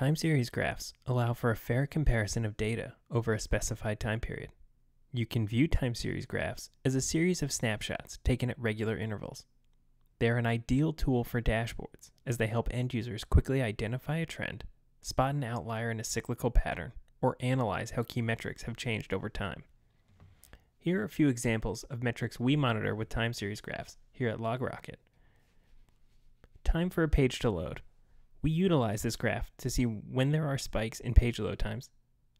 Time series graphs allow for a fair comparison of data over a specified time period. You can view time series graphs as a series of snapshots taken at regular intervals. They are an ideal tool for dashboards as they help end users quickly identify a trend, spot an outlier in a cyclical pattern, or analyze how key metrics have changed over time. Here are a few examples of metrics we monitor with time series graphs here at LogRocket. Time for a page to load. We utilize this graph to see when there are spikes in page load times,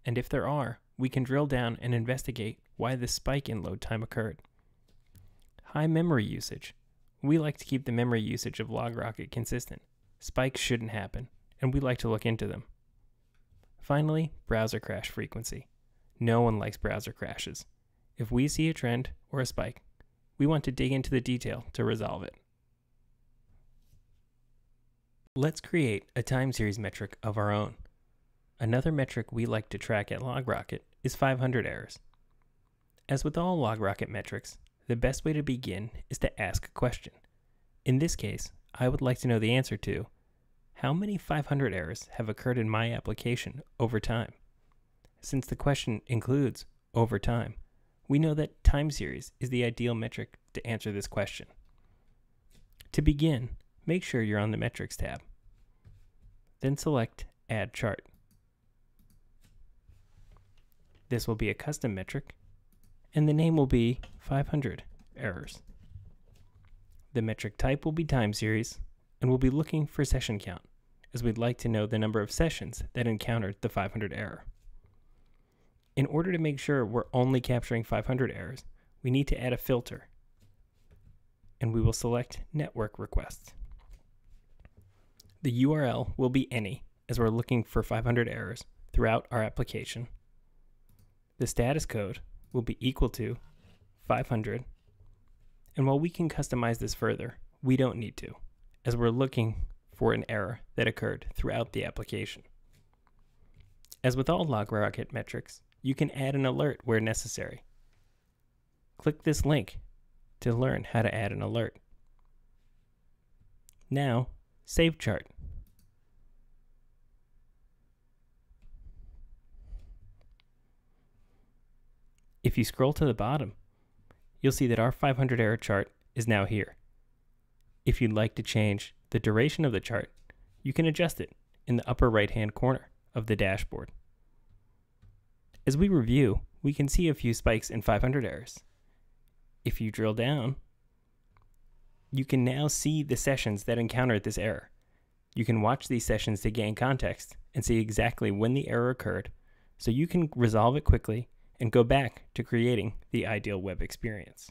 and if there are, we can drill down and investigate why the spike in load time occurred. High memory usage. We like to keep the memory usage of LogRocket consistent. Spikes shouldn't happen, and we like to look into them. Finally, browser crash frequency. No one likes browser crashes. If we see a trend or a spike, we want to dig into the detail to resolve it. Let's create a time series metric of our own. Another metric we like to track at LogRocket is 500 errors. As with all LogRocket metrics, the best way to begin is to ask a question. In this case, I would like to know the answer to how many 500 errors have occurred in my application over time? Since the question includes over time, we know that time series is the ideal metric to answer this question. To begin, make sure you're on the Metrics tab. Then select Add Chart. This will be a custom metric, and the name will be 500 errors. The metric type will be time series, and we'll be looking for session count, as we'd like to know the number of sessions that encountered the 500 error. In order to make sure we're only capturing 500 errors, we need to add a filter, and we will select Network Requests. The URL will be any, as we're looking for 500 errors throughout our application. The status code will be equal to 500, and while we can customize this further, we don't need to, as we're looking for an error that occurred throughout the application. As with all LogRocket metrics, you can add an alert where necessary. Click this link to learn how to add an alert. Now, Save chart. If you scroll to the bottom, you'll see that our 500 error chart is now here. If you'd like to change the duration of the chart, you can adjust it in the upper right hand corner of the dashboard. As we review, we can see a few spikes in 500 errors. If you drill down, you can now see the sessions that encountered this error. You can watch these sessions to gain context and see exactly when the error occurred so you can resolve it quickly and go back to creating the ideal web experience.